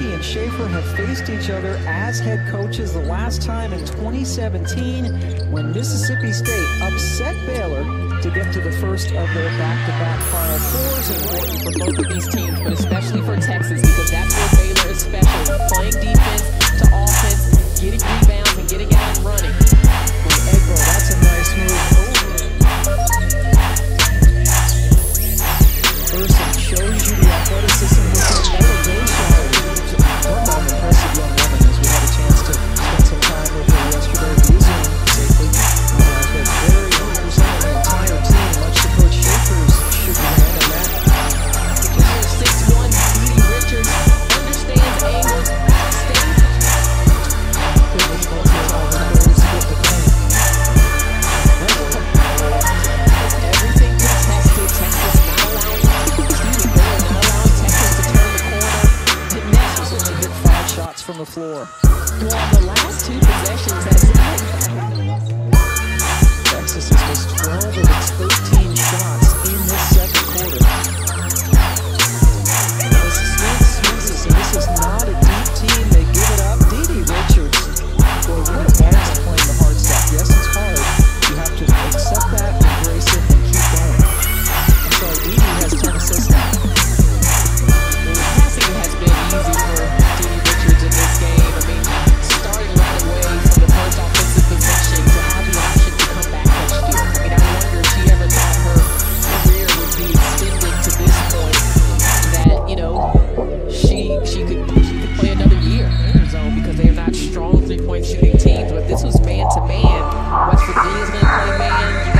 And Schaefer have faced each other as head coaches the last time in 2017 when Mississippi State upset Baylor to get to the first of their back-to-back Final Fours. Important for both of these teams, but especially for Texas because that's from the floor. Well, the last two shooting teams, but this was man to man. West Virginia's gonna play man.